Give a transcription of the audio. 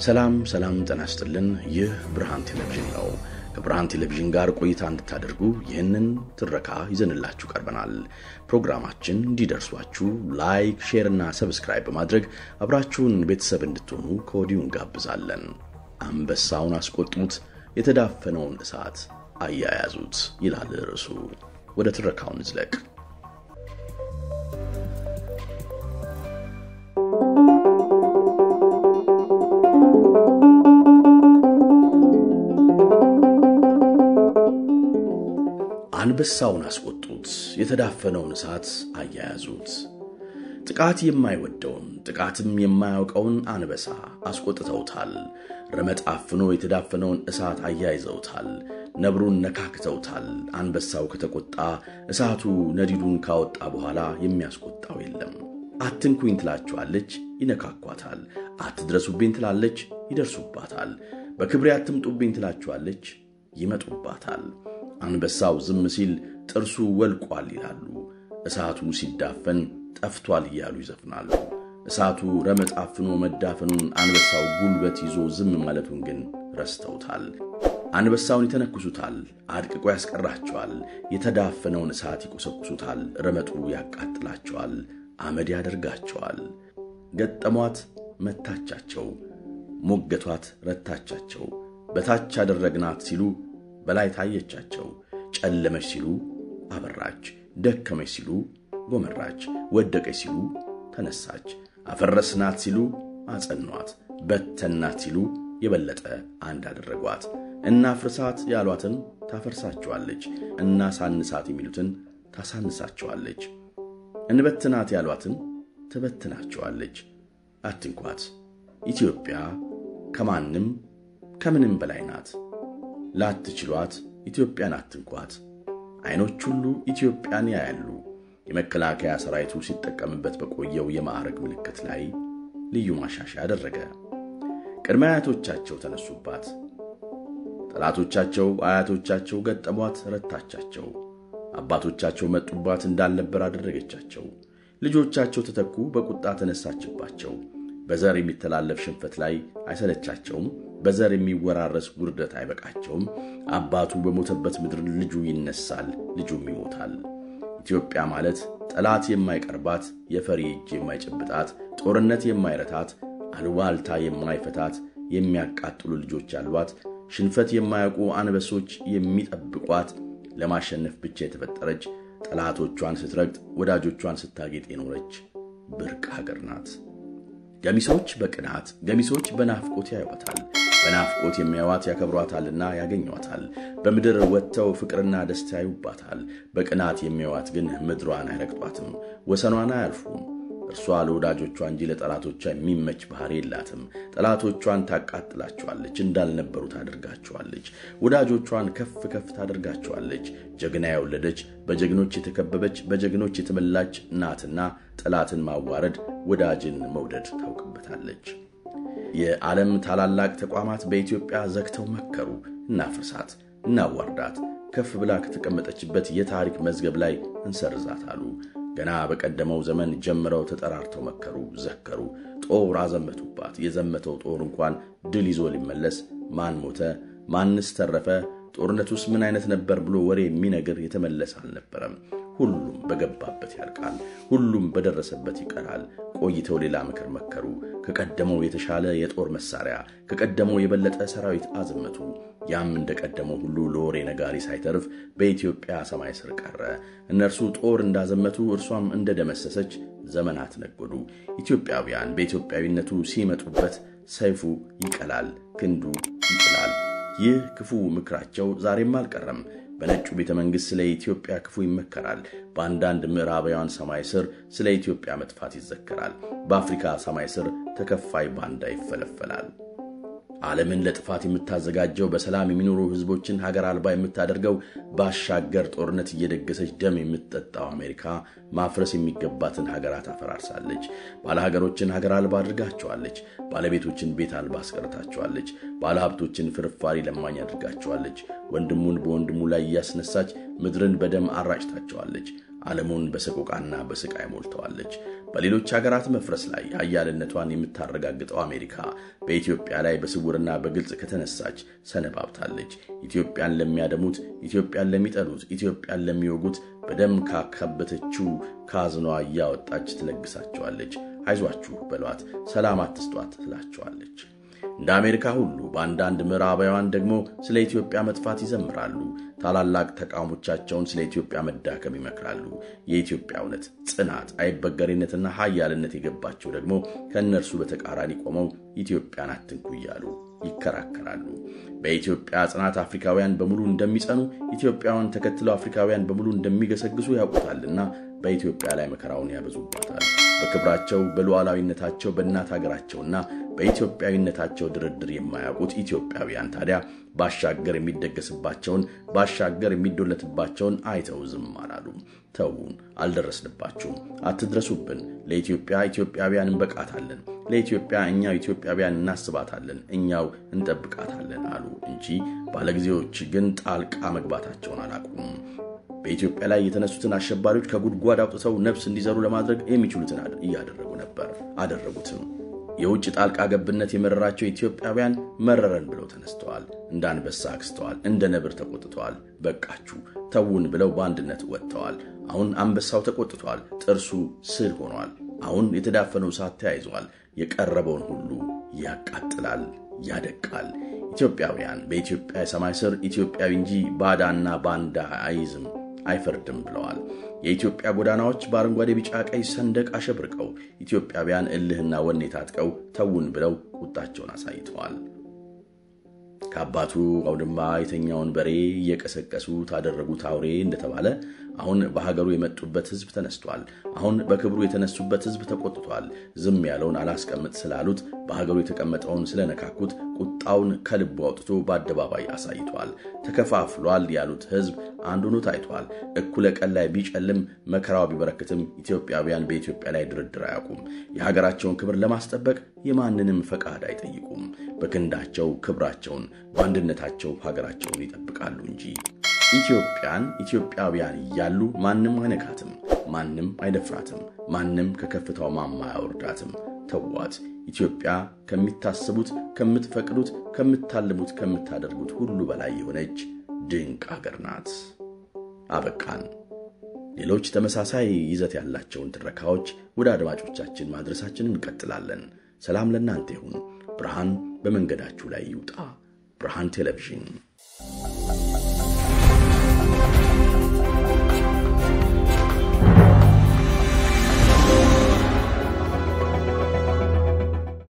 ሰላም ሰላም፣ ጤና ይህ ብርሃን ቴሌቪዥን ነው። ከብርሃን ቴሌቪዥን ጋር ቆይታ እንድታደርጉ ይህንን ትረካ ይዘንላችሁ ቀርበናል። ፕሮግራማችን እንዲደርሷችሁ like፣ share እና subscribe በማድረግ አብራችሁን ቤተሰብ እንድትሆኑ ከወዲሁ እንጋብዛለን። አንበሳውን አስቆጡት፣ የተዳፈነውን እሳት አያያዙት ይላል ርዕሱ። ወደ ትረካው እንዝለቅ። አንበሳውን አስቆጡት፣ የተዳፈነውን እሳት አያያዙት። ጥቃት የማይወደውን ጥቃትም የማያውቀውን አንበሳ አስቆጥተውታል። ረመጥ አፍኖ የተዳፈነውን እሳት አያይዘውታል። ነብሩን ነካክተውታል። አንበሳው ከተቆጣ እሳቱ ነዲዱን ካወጣ በኋላ የሚያስቆጣው የለም። አትንኩኝ ትላቸዋለች፣ ይነካኳታል። አትድረሱብኝ ትላለች፣ ይደርሱባታል። በክብሬ አትምጡብኝ ትላቸዋለች፣ ይመጡባታል። አንበሳው ዝም ሲል ጥርሱ ወልቋል ይላሉ። እሳቱ ሲዳፈን ጠፍቷል እያሉ ይዘፍናሉ። እሳቱ ረመጥ አፍኖ መዳፈኑን አንበሳው ጉልበት ይዞ ዝም ማለቱን ግን ረስተውታል። አንበሳውን ይተነክሱታል፣ አድቅቆ ያስቀራቸዋል። የተዳፈነውን እሳት ይቆሰቁሱታል፣ ረመጡ ያቃጥላቸዋል፣ አመድ ያደርጋቸዋል። ገጠሟት፣ መታቻቸው፣ ሞገቷት፣ ረታቻቸው። በታች አደረግናት ሲሉ በላይ ታየቻቸው። ጨለመች ሲሉ አበራች፣ ደከመች ሲሉ ጎመራች፣ ወደቀች ሲሉ ተነሳች፣ አፈረስናት ሲሉ አጸኗት፣ በተናት ሲሉ የበለጠ አንድ አደረጓት። እናፍርሳት ያሏትን ታፈርሳቸዋለች፣ እናሳንሳት የሚሉትን ታሳንሳቸዋለች፣ እንበትናት ያሏትን ትበትናቸዋለች። አትንኳት። ኢትዮጵያ ከማንም ከምንም በላይ ናት። ላትችሏት ኢትዮጵያን አትንኳት። ዐይኖች ሁሉ ኢትዮጵያን ያያሉ። የመከላከያ ሰራዊቱ ሲጠቀምበት በቆየው የማዕረግ ምልክት ላይ ልዩ ማሻሻያ አደረገ። ቅድመ አያቶቻቸው ተነሱባት። ጠላቶቻቸው አያቶቻቸው ገጠሟት፣ ረታቻቸው። አባቶቻቸው መጡባት፣ እንዳልነበር አደረገቻቸው። ልጆቻቸው ተተኩ፣ በቁጣ ተነሳችባቸው። በዘር የሚተላለፍ ሽንፈት ላይ አይሰለቻቸውም። በዘር የሚወራረስ ውርደት አይበቃቸውም። አባቱ በሞተበት ምድር ልጁ ይነሳል፣ ልጁም ይሞታል። ኢትዮጵያ ማለት ጠላት የማይቀርባት፣ የፈሪ እጅ የማይጨብጣት፣ ጦርነት የማይረታት፣ አሉባልታ የማይፈታት፣ የሚያቃጥሉ ልጆች ያሏት፣ ሽንፈት የማያውቁ አንበሶች የሚጠብቋት፣ ለማሸነፍ ብቻ የተፈጠረች፣ ጠላቶቿን ስትረግጥ ወዳጆቿን ስታጌጥ የኖረች ብርቅ ሀገር ናት። ገሚሶች በቅናት ገሚሶች በናፍቆት ያዩዋታል። በናፍቆት የሚያዩዋት ያከብሯታልና ያገኟታል። በምድር ወጥተው ፍቅርና ደስታ ያዩባታል። በቅናት የሚያዩዋት ግን ምድሯን አይረግጧትም፣ ወሰኗን አያልፉም። እርሷ ለወዳጆቿ እንጂ ለጠላቶቿ የሚመች ባህሪ የላትም። ጠላቶቿን ታቃጥላቸዋለች፣ እንዳልነበሩ ታደርጋቸዋለች። ወዳጆቿን ከፍ ከፍ ታደርጋቸዋለች። ጀግና የወለደች በጀግኖች የተከበበች በጀግኖች የተመላች ናትና ጠላትን ማዋረድ፣ ወዳጅን መውደድ ታውቅበታለች። የዓለም ታላላቅ ተቋማት በኢትዮጵያ ዘግተው መከሩ። እናፍርሳት፣ እናዋርዳት፣ ከፍ ብላ ከተቀመጠችበት የታሪክ መዝገብ ላይ እንሰርዛት አሉ። ገና በቀደመው ዘመን ጀምረው ተጠራርተው መከሩ፣ ዘከሩ፣ ጦር አዘመቱባት። የዘመተው ጦር እንኳን ድል ይዞ ሊመለስ ማን ሞተ፣ ማንስ ተረፈ፣ ጦርነቱስ ምን አይነት ነበር ብሎ ወሬ የሚነግር የተመለሰ አልነበረም። ሁሉም በገባበት ያልቃል፣ ሁሉም በደረሰበት ይቀራል። ቆይተው ሌላ ምክር መከሩ። ከቀደመው የተሻለ የጦር መሳሪያ፣ ከቀደመው የበለጠ ሰራዊት አዘመቱ። ያም እንደቀደመው ሁሉ ለወሬ ነጋሪ ሳይተርፍ በኢትዮጵያ ሰማይ ስር ቀረ። እነርሱ ጦር እንዳዘመቱ እርሷም እንደደመሰሰች ዘመናት ነጎዱ። ኢትዮጵያውያን በኢትዮጵያዊነቱ ሲመጡበት ሰይፉ ይቀላል፣ ክንዱ ይጥላል። ይህ ክፉ ምክራቸው ዛሬም አልቀረም። በነጩ ቤተ መንግሥት ስለ ኢትዮጵያ ክፉ ይመከራል። በአንዳንድ ምዕራባውያን ሰማይ ስር ስለ ኢትዮጵያ መጥፋት ይዘከራል። በአፍሪካ ሰማይ ስር ተከፋይ ባንዳ ይፈለፈላል። ዓለምን ለጥፋት የምታዘጋጀው በሰላም የሚኖሩ ሕዝቦችን ሀገር አልባ የምታደርገው ባሻገር ጦርነት እየደገሰች ደም የምትጠጣው አሜሪካ ማፍረስ የሚገባትን ሀገራት አፈራርሳለች። ባለሀገሮችን ሀገር አልባ አድርጋቸዋለች። ባለቤቶችን ቤት አልባ አስቀርታቸዋለች። ባለሀብቶችን ፍርፋሪ ለማኝ አድርጋቸዋለች። ወንድሙን በወንድሙ ላይ እያስነሳች ምድርን በደም አራጭታቸዋለች። ዓለሙን በሰቆቃና በስቃይ ሞልተዋለች። በሌሎች ሀገራት መፍረስ ላይ ሀያልነቷን የምታረጋግጠው አሜሪካ በኢትዮጵያ ላይ በስውርና በግልጽ ከተነሳች ሰነባብታለች። ኢትዮጵያን ለሚያደሙት፣ ኢትዮጵያን ለሚጠሉት፣ ኢትዮጵያን ለሚወጉት በደም ካካበተችው ካዝኗ እያወጣች ትለግሳቸዋለች። አይዟችሁ በሏት፣ ሰላም አትስጧት ትላቸዋለች። እንደ አሜሪካ ሁሉ በአንዳንድ ምዕራባውያን ደግሞ ስለ ኢትዮጵያ መጥፋት ይዘምራሉ። ታላላቅ ተቃውሞቻቸውን ስለ ኢትዮጵያ መዳከም ይመክራሉ። የኢትዮጵያ እውነት፣ ጽናት፣ አይበገሬነትና ሀያልነት የገባቸው ደግሞ ከእነርሱ በተቃራኒ ቆመው ኢትዮጵያን አትንኩ እያሉ ይከራከራሉ። በኢትዮጵያ ጽናት አፍሪካውያን በሙሉ እንደሚጸኑ ኢትዮጵያውያን ተከትለው አፍሪካውያን በሙሉ እንደሚገሰግሱ ያውቁታልና በኢትዮጵያ ላይ መከራውን ያበዙባታል። በክብራቸው በሉዓላዊነታቸው በእናት ሀገራቸውና በኢትዮጵያዊነታቸው ድርድር የማያውቁት ኢትዮጵያውያን ታዲያ ባሻገር የሚደገስባቸውን ባሻገር የሚዶለትባቸውን አይተው ዝም አላሉም። ተዉን፣ አልደረስንባችሁም፣ አትድረሱብን። ለኢትዮጵያ ኢትዮጵያውያን እንበቃታለን፣ ለኢትዮጵያ እኛው ኢትዮጵያውያን እናስባታለን፣ እኛው እንጠብቃታለን አሉ እንጂ ባለጊዜዎች ግን ጣልቃ መግባታቸውን አላቁም። በኢትዮጵያ ላይ የተነሱትን አሸባሪዎች ከጉድጓድ አውጥተው ነፍስ እንዲዘሩ ለማድረግ የሚችሉትን እያደረጉ ነበር፣ አደረጉትም። የውጭ ጣልቃ ገብነት የመረራቸው ኢትዮጵያውያን መረረን ብለው ተነስተዋል። እንደ አንበሳ አክስተዋል፣ እንደ ነብር ተቆጥተዋል። በቃችሁ ተውን ብለው በአንድነት ወጥተዋል። አሁን አንበሳው ተቆጥቷል፣ ጥርሱ ስል ሆኗል። አሁን የተዳፈነው እሳት ተያይዟል። የቀረበውን ሁሉ ያቃጥላል፣ ያደቃል። ኢትዮጵያውያን በኢትዮጵያ የሰማይ ስር ኢትዮጵያዊ እንጂ ባዳና ባንዳ አይዝም አይፈርድም ብለዋል። የኢትዮጵያ ጎዳናዎች በአረንጓዴ፣ ቢጫ፣ ቀይ ሰንደቅ አሸብርቀው ኢትዮጵያውያን እልህና ወኔ ታጥቀው ተውን ብለው ቁጣቸውን አሳይተዋል። ከአባቱ አውድማ የተኛውን በሬ እየቀሰቀሱ ታደረጉት አውሬ እንደተባለ አሁን በሀገሩ የመጡበት ሕዝብ ተነስቷል። አሁን በክብሩ የተነሱበት ሕዝብ ተቆጥቷል። ዝም ያለውን አላስቀምጥ ስላሉት በሀገሩ የተቀመጠውን ስለነካኩት ቁጣውን ከልቡ አውጥቶ በአደባባይ አሳይቷል። ተከፋፍሏል ያሉት ሕዝብ አንድ ሆኖ ታይቷል። እኩለ ቀን ላይ ቢጨልም መከራው ቢበረክትም ኢትዮጵያውያን በኢትዮጵያ ላይ ድርድር አያውቁም። የሀገራቸውን ክብር ለማስጠበቅ የማንንም ፈቃድ አይጠይቁም። በክንዳቸው ክብራቸውን፣ በአንድነታቸው ሀገራቸውን ይጠብቃሉ እንጂ ኢትዮጵያን ኢትዮጵያውያን እያሉ ማንም አይነካትም፣ ማንም አይደፍራትም፣ ማንም ከከፍታው ማማ አያወርዳትም። ተዋት። ኢትዮጵያ ከሚታስቡት፣ ከምትፈቅዱት፣ ከምታልሙት፣ ከምታደርጉት ሁሉ በላይ የሆነች ድንቅ አገር ናት። አበቃን። ሌሎች ተመሳሳይ ይዘት ያላቸውን ትረካዎች ወደ አድማጮቻችን ማድረሳችንን እንቀጥላለን። ሰላም ለእናንተ ይሁን። ብርሃን በመንገዳችሁ ላይ ይውጣ። ብርሃን ቴሌቪዥን